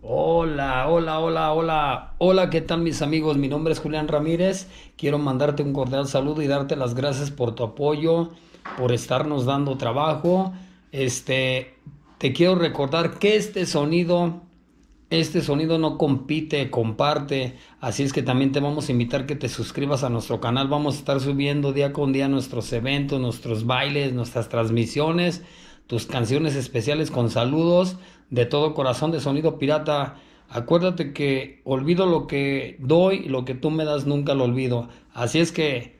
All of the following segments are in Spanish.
Hola, hola, hola, hola. Hola, ¿qué tal mis amigos? Mi nombre es Julián Ramírez. Quiero mandarte un cordial saludo y darte las gracias por tu apoyo, por estarnos dando trabajo. Este, te quiero recordar que este sonido, este sonido no compite, comparte. Así es que también te vamos a invitar que te suscribas a nuestro canal. Vamos a estar subiendo día con día nuestros eventos, nuestros bailes, nuestras transmisiones, tus canciones especiales con saludos de todo corazón de Sonido Pirata. Acuérdate que olvido lo que doy y lo que tú me das nunca lo olvido. Así es que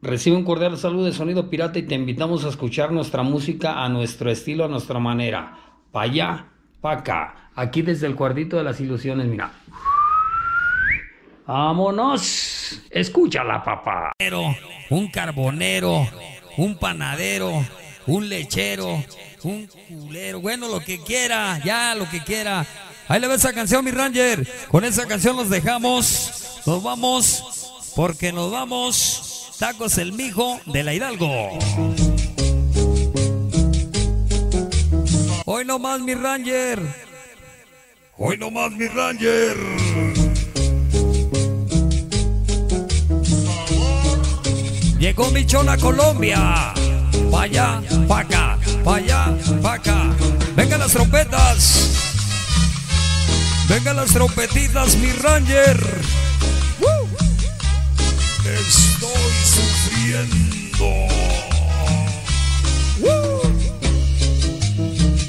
recibe un cordial saludo de Sonido Pirata y te invitamos a escuchar nuestra música a nuestro estilo, a nuestra manera. Pa' allá, pa' acá. Aquí desde el cuartito de las ilusiones, mira. ¡Vámonos! Escúchala, papá. Un carbonero, un panadero, un lechero, un culero, bueno, lo que quiera, ya lo que quiera. Ahí le ve esa canción, mi Ranger. Con esa canción nos dejamos, nos vamos, porque nos vamos. Tacos el mijo de la Hidalgo. Hoy no más, mi Ranger. Hoy no más, mi Ranger. Llegó mi chola Colombia. Pa' allá, pa' acá, pa' allá, pa' acá. Vengan las trompetas. Vengan las trompetitas, mi Ranger. Estoy sufriendo.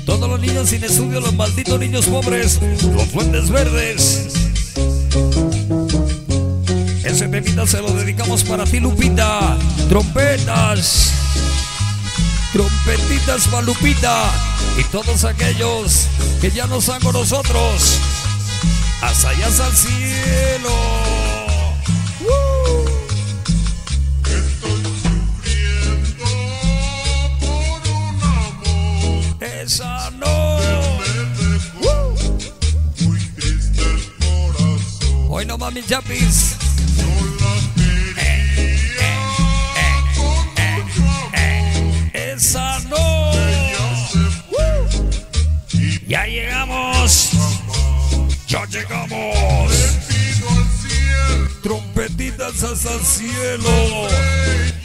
Todos los niños sin estudio, los malditos niños pobres, los fuentes verdes. Ese temita se lo dedicamos para ti, Lupita. Trompetas. Trompetitas para Lupita. Y todos aquellos que ya no están con nosotros. Hasta allá hasta el cielo. ¡Woo! Esa no. Hoy no mami chapis. No. Ya llegamos. Ya llegamos. Trompetitas hasta el cielo.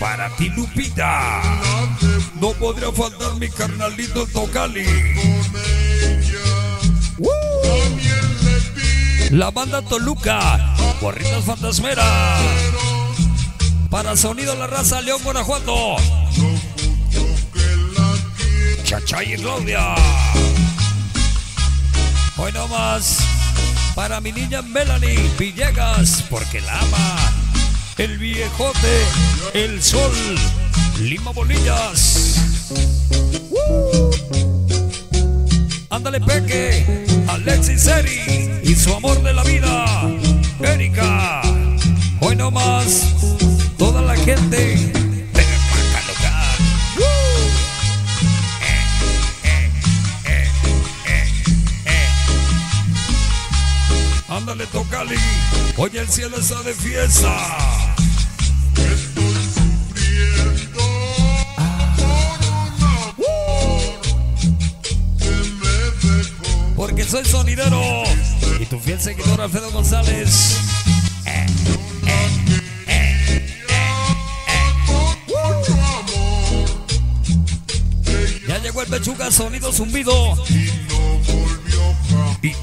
Para ti, Lupita. No podría faltar mi carnalito Tocali. La banda Toluca. Gorritas Fantasmera. Para Sonido La Raza, León, Guanajuato. Chachay y Claudia. Hoy no más para mi niña Melanie Villegas, porque la ama. El viejote, el sol, Lima Bolillas. ¡Woo! Ándale Peque, Alexis Eri y su amor de la vida, Erika. Hoy no más, toda la gente Ándale, Tocali. Hoy el cielo está de fiesta. Porque soy sonidero y tu fiel seguidor Alfredo González. Ya llegó el Pechuga, sonido zumbido.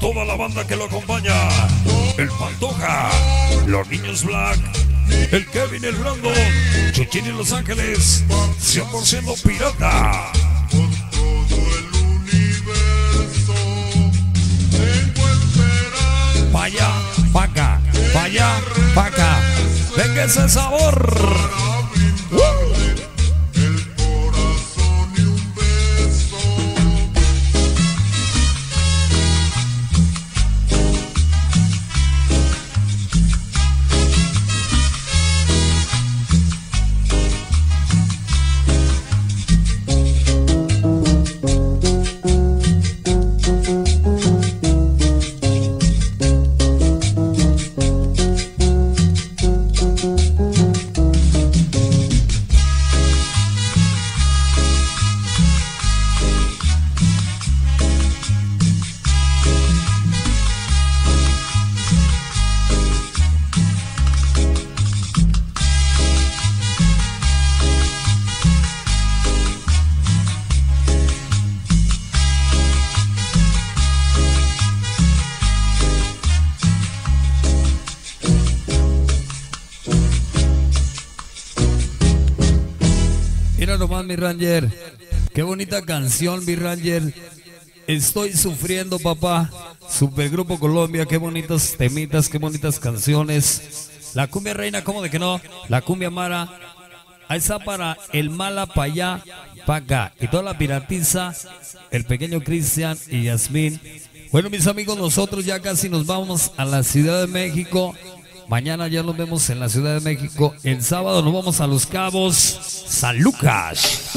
Toda la banda que lo acompaña. El Pantoja, los niños Black, el Kevin, el Brandon, Chuchín y Los Ángeles, 100% pirata. Pa' allá, pa' acá. Venga ese sabor. Mi Ranger. Qué bonita canción, mi Ranger. Estoy sufriendo, papá. Supergrupo Colombia, qué bonitas temitas, qué bonitas canciones. La cumbia reina, ¿cómo de que no? La cumbia mara. Ahí está para el mala pa' allá, pa' acá. Y toda la piratiza, el pequeño Cristian y Yasmín. Bueno, mis amigos, nosotros ya casi nos vamos a la Ciudad de México. Mañana ya nos vemos en la Ciudad de México. El sábado nos vamos a Los Cabos, San Lucas.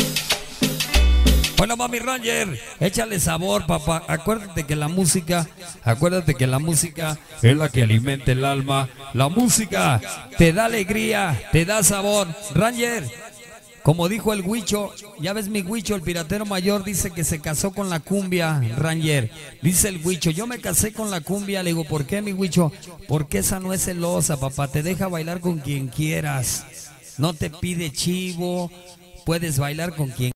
Bueno, mami Ranger, échale sabor, papá. Acuérdate que la música, acuérdate que la música es la que alimenta el alma. La música te da alegría, te da sabor. Ranger, como dijo el Huicho, ya ves mi Huicho, el piratero mayor, dice que se casó con la cumbia, Ranger. Dice el Huicho, yo me casé con la cumbia. Le digo, ¿por qué, mi Huicho? Porque esa no es celosa, papá. Te deja bailar con quien quieras. No te pide chivo. Puedes bailar con quien